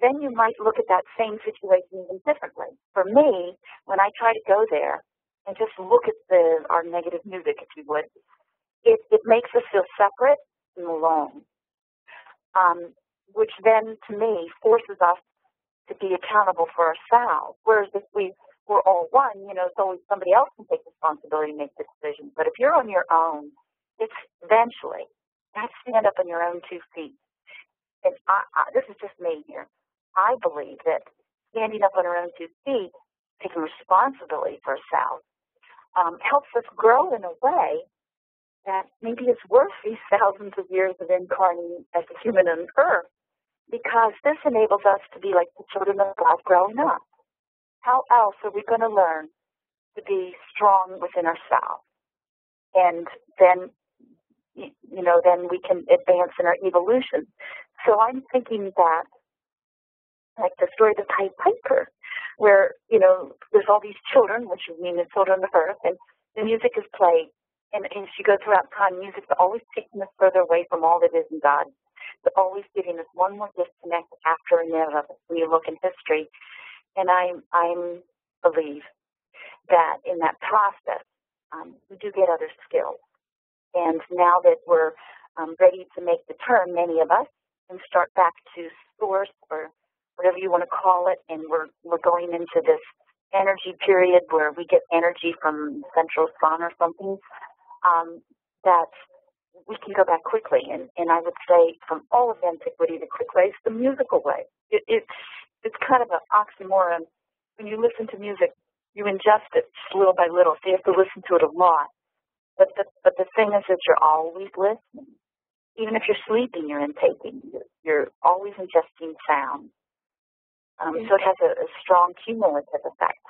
then you might look at that same situation even differently. For me, when I try to go there and just look at the our negative music, if you would, it, it makes us feel separate and alone. Um, which then, to me, forces us to be accountable for ourselves. Whereas if we were all one, you know, it's always somebody else can take responsibility and make the decision. But if you're on your own, it's eventually, have to stand up on your own two feet. And I, I, this is just me here. I believe that standing up on our own two feet, taking responsibility for ourselves, um, helps us grow in a way that maybe is worth these thousands of years of incarnating as a human on earth because this enables us to be like the children of God growing up. How else are we going to learn to be strong within ourselves? And then, you know, then we can advance in our evolution. So I'm thinking that, like the story of the Pied Piper, where, you know, there's all these children, which mean the children of earth, and the music is played. And as you go throughout time, music's always taking us further away from all that is in God but always getting us one more disconnect after another when you look in history. And I I believe that in that process, um, we do get other skills. And now that we're um, ready to make the turn, many of us, and start back to source or whatever you want to call it, and we're we're going into this energy period where we get energy from central sun or something. Um, that we can go back quickly. And, and I would say from all of antiquity, the quick way is the musical way. It, it, it's kind of an oxymoron. When you listen to music, you ingest it little by little, so you have to listen to it a lot. But the, but the thing is that you're always listening. Even if you're sleeping, you're intaking. You're, you're always ingesting sound. Um, So it has a, a strong cumulative effect.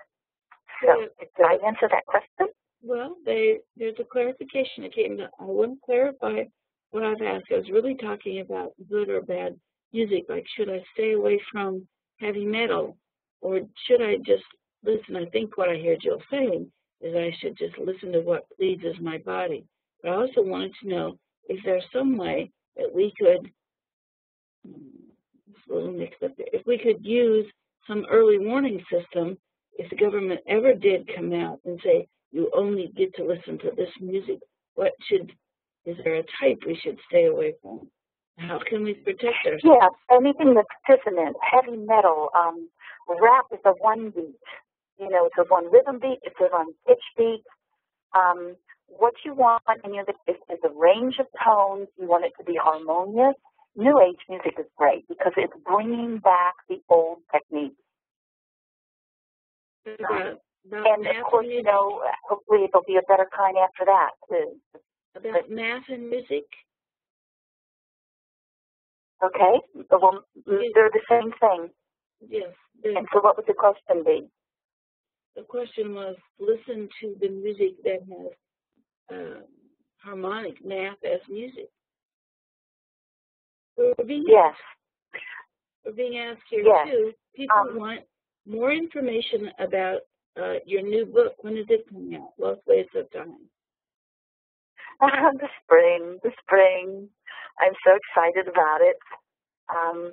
So, did I answer that question? Well, they, there's a clarification that came. I want to clarify what I've asked. I was really talking about good or bad music. Like, should I stay away from heavy metal, or should I just listen? I think what I hear Jill saying is I should just listen to what pleases my body. But I also wanted to know if there's some way that we could, it's a little mixed up there, if we could use some early warning system if the government ever did come out and say, you only get to listen to this music. What should, is there a type we should stay away from? How can we protect ourselves? Yeah, anything that's dissonant, heavy metal, um, rap is a one beat. You know, it's a one rhythm beat, it's a one pitch beat. Um, what you want in music is, is a range of tones. You want it to be harmonious. New Age music is great because it's bringing back the old techniques. Um, and of course, you know, hopefully it'll be a better kind after that too. About math and music. Okay. Well, they're the same thing. Yes. And so, what would the question be? The question was: listen to the music that has uh, harmonic math as music. Being yes. Being asked here yes. too. People um, want more information about uh, your new book. When is it coming out? Lost Ways of. Uh, the spring, the spring. I'm so excited about it. Um,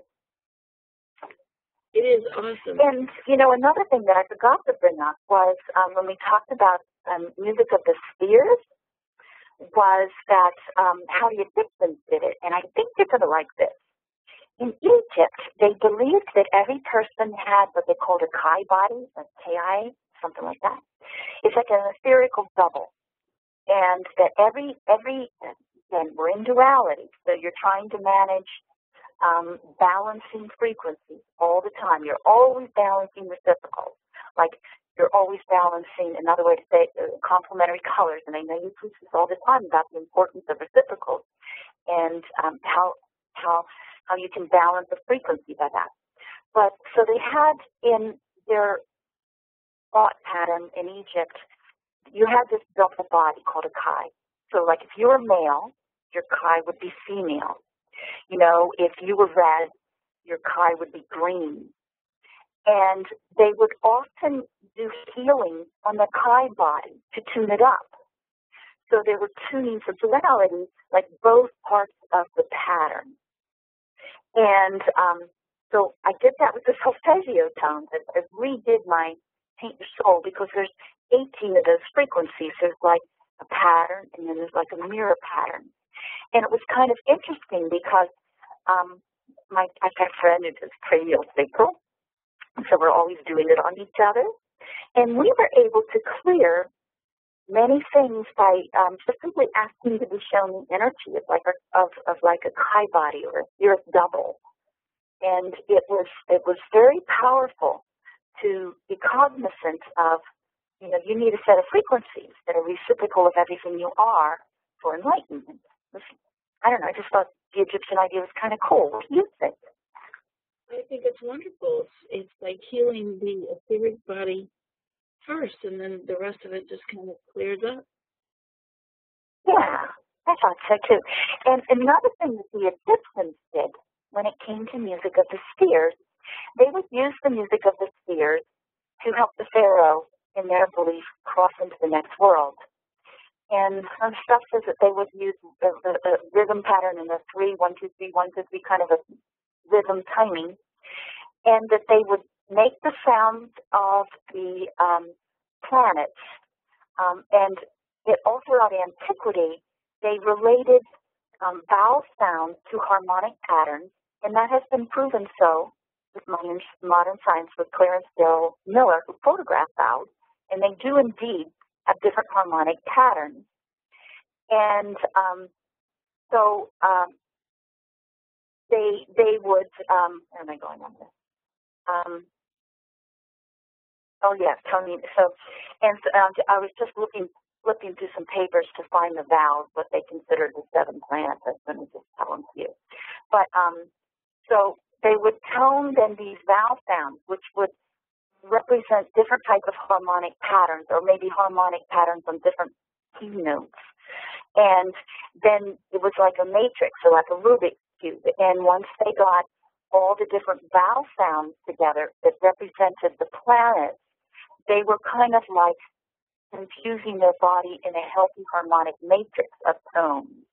it is awesome. And, you know, another thing that I forgot to bring up was um, when we talked about um, music of the spheres, was that um, how the Egyptians did it. And I think you're going to like this. In Egypt, they believed that every person had what they called a Kai body, a Ki, something like that. It's like an spherical double. And that every, every, again, we're in duality, so you're trying to manage um, balancing frequencies all the time. You're always balancing reciprocals. Like you're always balancing, another way to say it, uh, complementary colors. And I know you preach this all the time about the importance of reciprocals and um, how, how, how you can balance the frequency by that. But so they had in their thought pattern in Egypt, you had this double body called a Kai. So like if you were male, your Kai would be female. You know, if you were red, your Kai would be green. And they would often do healing on the Kai body to tune it up. So they were tuning for duality, like both parts of the pattern. And um, so I did that with the solfeggio tones. I, I redid my paint your soul because there's 18 of those frequencies. There's like a pattern and then there's like a mirror pattern. And it was kind of interesting because um, my I've got a friend who does cranial sacral, so we're always doing it on each other. And we were able to clear many things by um, just simply asking to be shown the energy of like a, of, of like a kai body or a spirit double. And it was it was very powerful to be cognizant of, you know, you need a set of frequencies that are reciprocal of everything you are for enlightenment. I don't know, I just thought the Egyptian idea was kind of cool. What do you think? I think it's wonderful. It's, it's like healing the etheric body first, and then the rest of it just kind of clears up. Yeah, I thought so too. And another thing that the Egyptians did when it came to music of the spheres, they would use the music of the spheres to help the pharaoh, in their belief, cross into the next world. And some stuff says that they would use the, a, a rhythm pattern in the three, one, two, three, one, two, three kind of a rhythm timing, and that they would make the sounds of the um, planets. Um, and it, all throughout antiquity, they related um, vowel sounds to harmonic patterns, and that has been proven so with modern, modern science with Clarence Darrell Miller, who photographed vowels, and they do indeed have different harmonic patterns. And um, so um, they they would um, where am I going on this? Um, oh yes, Tony. So and um, I was just looking looking through some papers to find the vowels, what they considered the seven planets. I was going to just tell them to you. But um, so they would tone then these vowel sounds, which would represent different types of harmonic patterns, or maybe harmonic patterns on different key notes. And then it was like a matrix, or like a Rubik's And once they got all the different vowel sounds together that represented the planets, they were kind of like infusing their body in a healthy harmonic matrix of tones.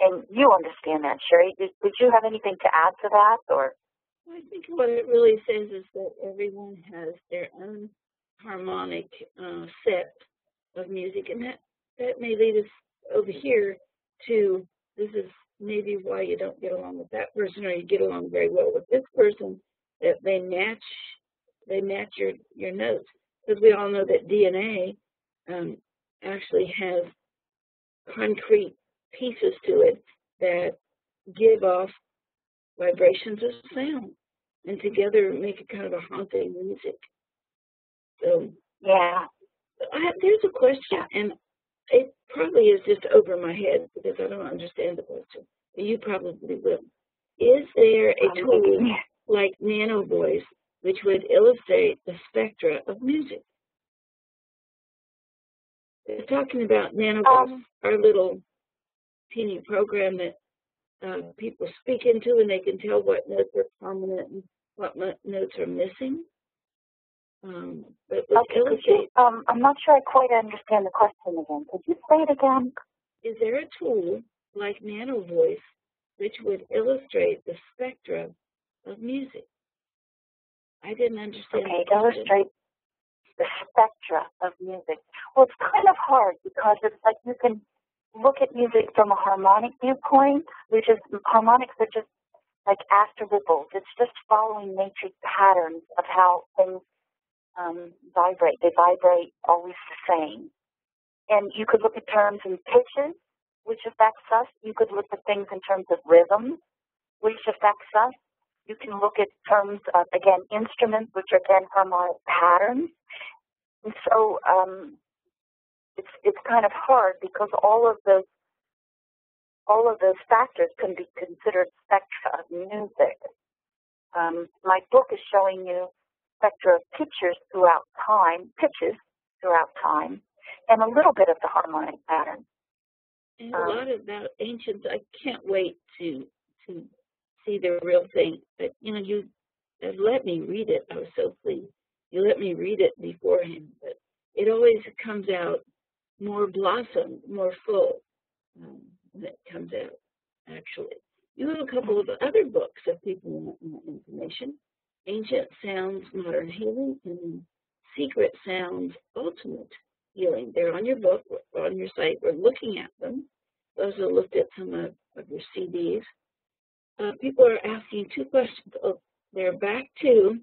And you understand that, Sharry. Did, did you have anything to add to that, or? I think what it really says is that everyone has their own harmonic uh, set of music, and that that may lead us over here to this is maybe why you don't get along with that person, or you get along very well with this person. That they match they match your your notes because we all know that DNA um, actually has concrete pieces to it that give off vibrations of sound and together make a kind of a haunting music. So yeah, I, there's a question, and it probably is just over my head because I don't understand the question. You probably will. Is there a tool like Nano Voice which would illustrate the spectra of music. They're talking about Nano Voice, um, our little teeny program that uh, people speak into and they can tell what notes are prominent and what notes are missing. Um, but okay, you, um, I'm not sure I quite understand the question again. Could you say it again? Is there a tool like Nano Voice which would illustrate the spectra of music? I didn't understand. Okay, illustrate the spectra of music. Well, it's kind of hard because it's like you can look at music from a harmonic viewpoint, which is harmonics are just like after ripples. It's just following matrix patterns of how things um, vibrate. They vibrate always the same. And you could look at terms in pitches, which affects us. You could look at things in terms of rhythms, which affects us. You can look at terms of, again, instruments, which are again harmonic patterns. And so um, it's, it's kind of hard because all of those all of those factors can be considered spectra of music. Um, my book is showing you spectra of pictures throughout time, pitches throughout time, and a little bit of the harmonic pattern. And a um, lot about ancients, I can't wait to to see the real thing. But you know, you let me read it. I was so pleased. You let me read it beforehand, but it always comes out more blossomed, more full um, when it comes out. Actually, you have a couple of other books that people want more information: Ancient Sounds, Modern Healing, and Secret Sounds, Ultimate Healing. They're on your book, on your site. We're looking at them. Those have looked at some of, of your CDs uh, people are asking two questions. Oh, they're back to,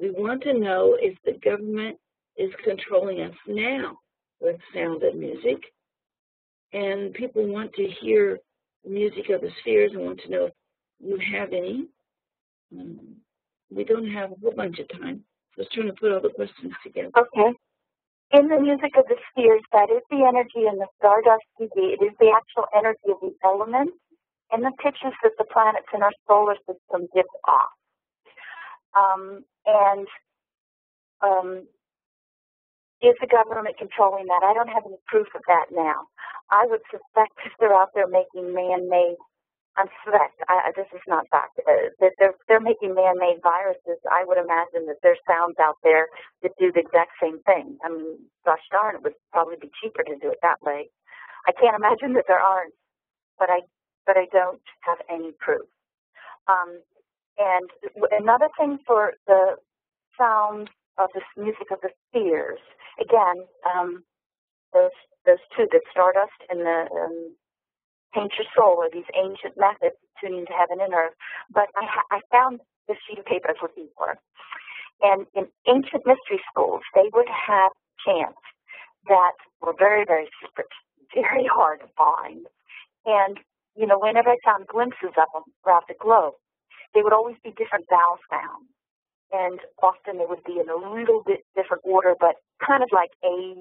we want to know if the government is controlling us now. with sound and music. And people want to hear music of the spheres and want to know if you have any. Um, we don't have a whole bunch of time. So I was trying to put all the questions together. Okay. In the music of the spheres, that is the energy in the stardust CD. It is the actual energy of the elements and the pitches that the planets in our solar system give off. Um, and um, is the government controlling that? I don't have any proof of that now. I would suspect if they're out there making man-made I'm suspect I, this is not fact uh, that they're they're making man-made viruses. I would imagine that there's sounds out there that do the exact same thing. I mean, gosh darn, it would probably be cheaper to do it that way. I can't imagine that there aren't, but I but I don't have any proof. Um, and another thing for the sounds of the music of the spheres, again, um, those those two, the stardust and the um, paint your soul or these ancient methods tuning to heaven and earth. But I, I found this sheet of paper I was looking for. And in ancient mystery schools, they would have chants that were very, very secret, very hard to find. And, you know, whenever I found glimpses of them throughout the globe, they would always be different vowel sounds. And often they would be in a little bit different order, but kind of like a,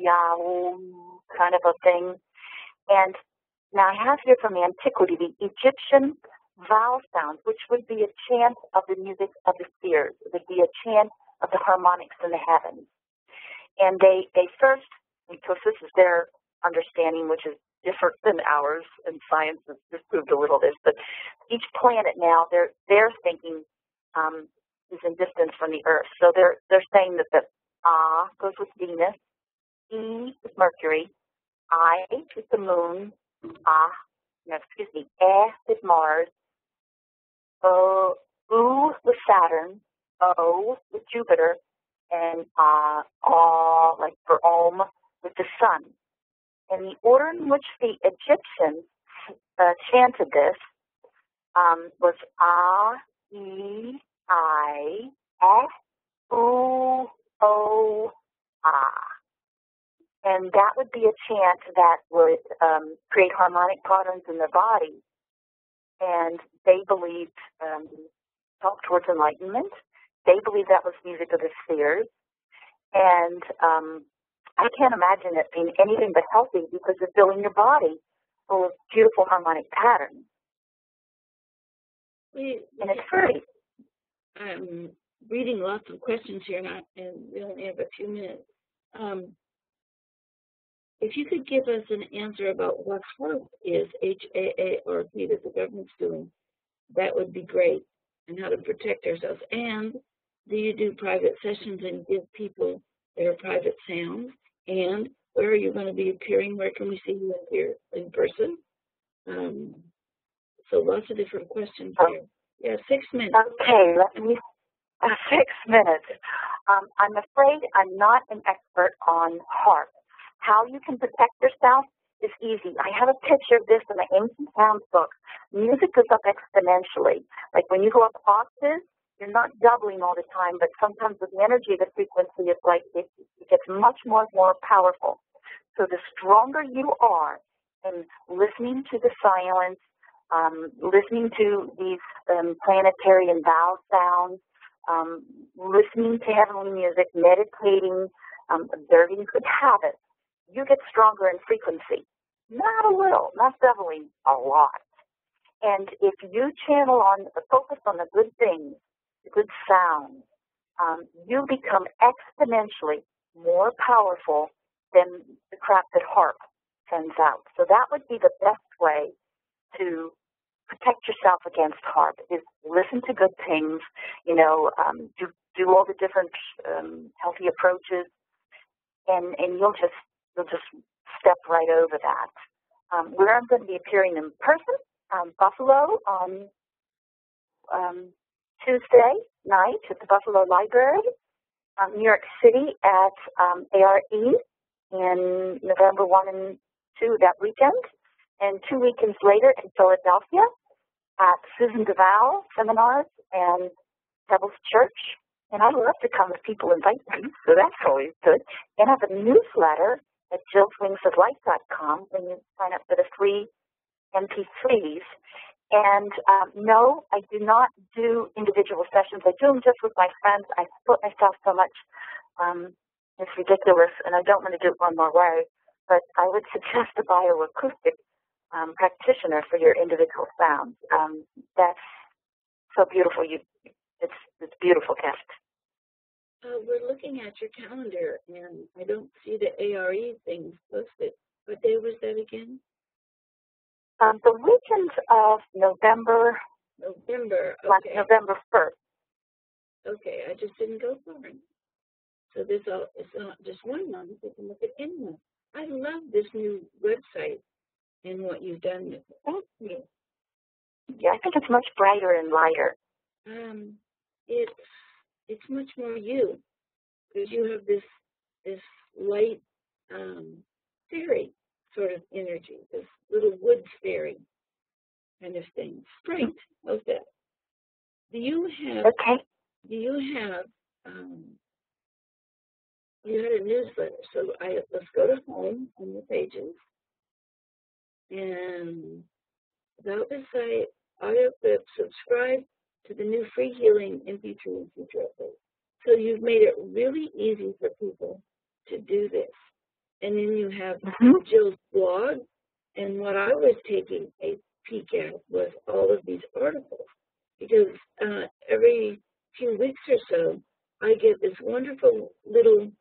kind of a thing. And now I have here from antiquity the Egyptian vowel sounds, which would be a chant of the music of the spheres. It would be a chant of the harmonics in the heavens. And they, they first, because this is their understanding, which is different than ours, and science has disproved a little this, but each planet now, their their thinking um, is in distance from the Earth. So they're they're saying that the Ah goes with Venus, E is Mercury, I is the Moon, Ah, no, excuse me, E with Mars, O, U with Saturn, O with Jupiter, and uh, Ah, like for Om, with the Sun. And the order in which the Egyptians uh, chanted this um, was I, U, O, Ah. And that would be a chant that would um, create harmonic patterns in the body. And they believed, um, help towards enlightenment. They believed that was music of the spheres. And um, I can't imagine it being anything but healthy because it's filling your body full of beautiful harmonic patterns. We, and it's free. I'm reading lots of questions here, and, I, and we only have a few minutes. Um, if you could give us an answer about what HAARP is, H-A-A-R-P, that the government's doing, that would be great, and how to protect ourselves. And do you do private sessions and give people their private sounds? And where are you going to be appearing? Where can we see you here in person? Um, so lots of different questions here. Yeah, six minutes. Okay, let me, uh, six minutes. Um, I'm afraid I'm not an expert on HAARP. How you can protect yourself is easy. I have a picture of this in the Ancient Sounds book. Music goes up exponentially. Like when you go up octaves, you're not doubling all the time, but sometimes with the energy the frequency, it's like it, it gets much more more powerful. So the stronger you are in listening to the silence, um, listening to these um, planetary and vowel sounds, um, listening to heavenly music, meditating, um, observing good habits, you get stronger in frequency. Not a little, not doubling, a lot. And if you channel on, the focus on the good things, the good sounds, um, you become exponentially more powerful than the crap that HAARP sends out. So that would be the best way to protect yourself against HAARP is listen to good things, you know, um, do do all the different um, healthy approaches, and and you'll just you'll just step right over that. Um, where I'm going to be appearing in person, um, Buffalo on um, Tuesday night at the Buffalo Library, um, New York City at um, ARE in November 1 and 2 that weekend, and two weekends later in Philadelphia at Susan DeVal seminars and Devil's Church. And I love to come if people invite me, so that's always good. And I have a newsletter at jillswingsoflight.com when you sign up for the free MP3s. And um, no, I do not do individual sessions. I do them just with my friends. I split myself so much. Um, it's ridiculous, and I don't want to do it one more way. But I would suggest a bioacoustic um, practitioner for your individual sounds. Um, that's so beautiful. You, it's it's beautiful gift. Uh, we're looking at your calendar, and I don't see the ARE things posted. What day was that again? Um, the weekend of November. November. Okay. Like November first. Okay, I just didn't go far enough. So this all it's not just one month, you can look at any month. I love this new website and what you've done with it. Thank you. Yeah, I think it's much brighter and lighter. Um, it's it's much more you because you have this this light um, fairy sort of energy, this little wood fairy kind of thing. Sprite, how's that? Do you have? Okay. Do you have? Um, you had a newsletter, so I let's go to home on the pages and about the site, audio clip, subscribe to the new free healing MP3 and future updates. So you've made it really easy for people to do this. And then you have mm-hmm. Jill's blog, and what I was taking a peek at was all of these articles because uh, every few weeks or so, I get this wonderful little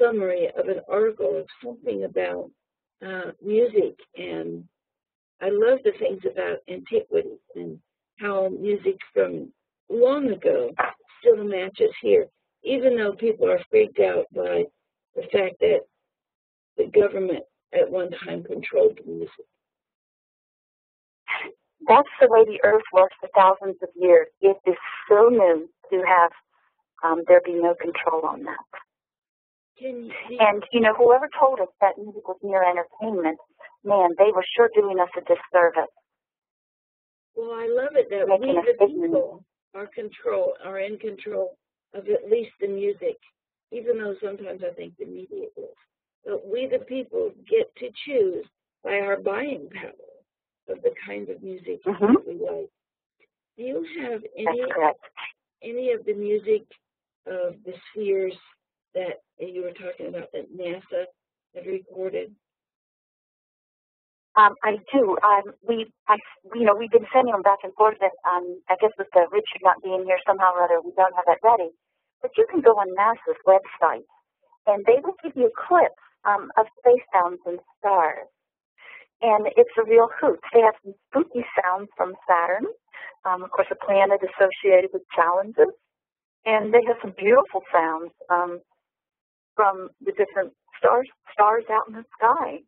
summary of an article of something about uh, music and I love the things about antiquity and how music from long ago still matches here, even though people are freaked out by the fact that the government at one time controlled music. That's the way the earth was for thousands of years. It is so new to have um, there be no control on that. You, and, you know, whoever told us that music was mere entertainment, man, they were sure doing us a disservice. Well, I love it that we, the people, are control, are in control of at least the music, even though sometimes I think the media is. But we, the people, get to choose by our buying power of the kind of music mm-hmm. that we like. Do you have any any of the music of the spheres that you were talking about that NASA had recorded? Um, I do. Um, we, I, you know, we've been sending them back and forth, and um, I guess with the Richard not being here somehow or other, we don't have that ready. But you can go on NASA's website, and they will give you clips um, of space sounds and stars. And it's a real hoot. They have some spooky sounds from Saturn, um, of course, a planet associated with challenges. And they have some beautiful sounds um, from the different stars stars out in the sky.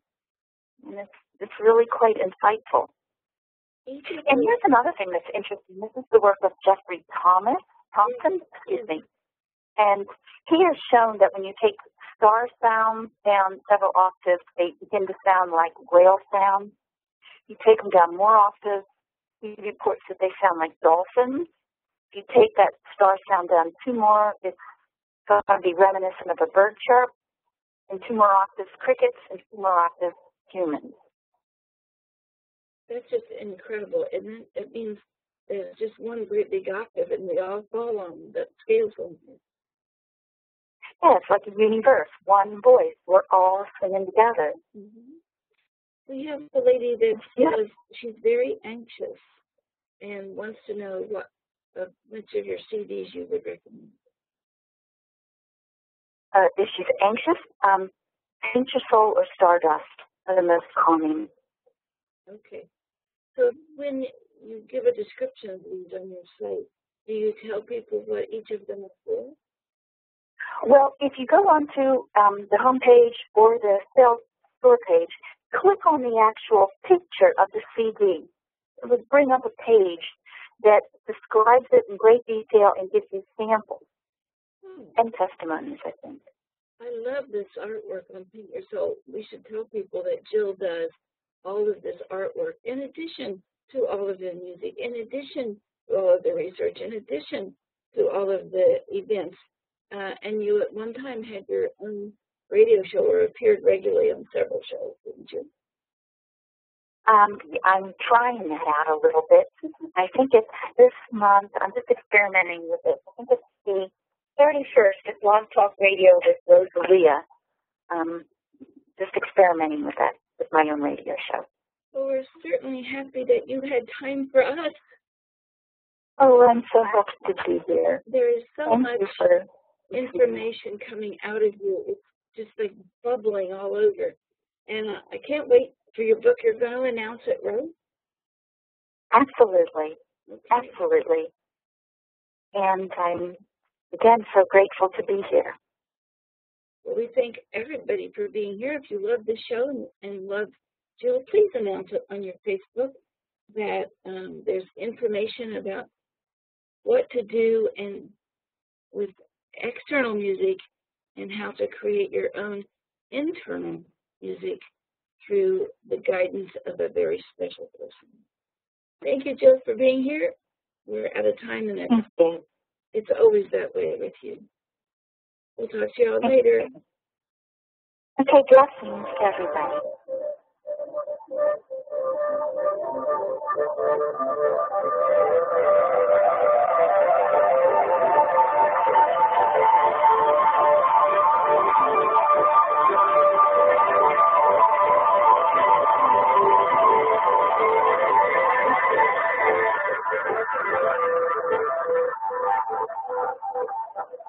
And it's it's really quite insightful. And here's another thing that's interesting. This is the work of Jeffrey Thomas Thompson, excuse me. And he has shown that when you take star sounds down several octaves, they begin to sound like whale sounds. You take them down more octaves, he reports that they sound like dolphins. If you take that star sound down two more, it's going to be reminiscent of a bird chirp. And two more octaves, crickets, and two more octaves, humans. That's just incredible. And it It means there's just one great big octave and they all fall on the scales on it. Yeah, it's like a universe, one voice. We're all singing together. Mm-hmm. We have the lady that yeah. says she's very anxious and wants to know what uh, which of your CDs you would recommend. Uh, if she's anxious, um, Paint Your Soul or Stardust are the most calming. Okay. So when you give a description of these on your site, do you tell people what each of them is for? Well, if you go onto um, the home page or the sales store page, click on the actual picture of the CD. It would bring up a page that describes it in great detail and gives you samples hmm. and testimonies, I think. I love this artwork on Paint so We should tell people that Jill does all of this artwork, in addition to all of the music, in addition to all of the research, in addition to all of the events. Uh, and you at one time had your own radio show or appeared regularly on several shows, didn't you? Um, I'm trying that out a little bit. I think it's this month. I'm just experimenting with it. I think it's the 31st at Blog Talk Radio with Rosalia. Um, just experimenting with that with my own radio show. Well, we're certainly happy that you had time for us. Oh, I'm so happy to be here. There is so Thank much for information coming out of you. It's just like bubbling all over. And uh, I can't wait for your book. You're going to announce it, Rose? absolutely, Okay. absolutely. And I'm again so grateful to be here. Well, we thank everybody for being here. If you love the show and, love Jill, please announce it on your Facebook that um, there's information about what to do and with external music and how to create your own internal music through the guidance of a very special person. Thank you, Jill, for being here. We're out of time, and it's, Thank it's always that way with you. We'll talk to you all later. Okay, blessings everybody. Thank you.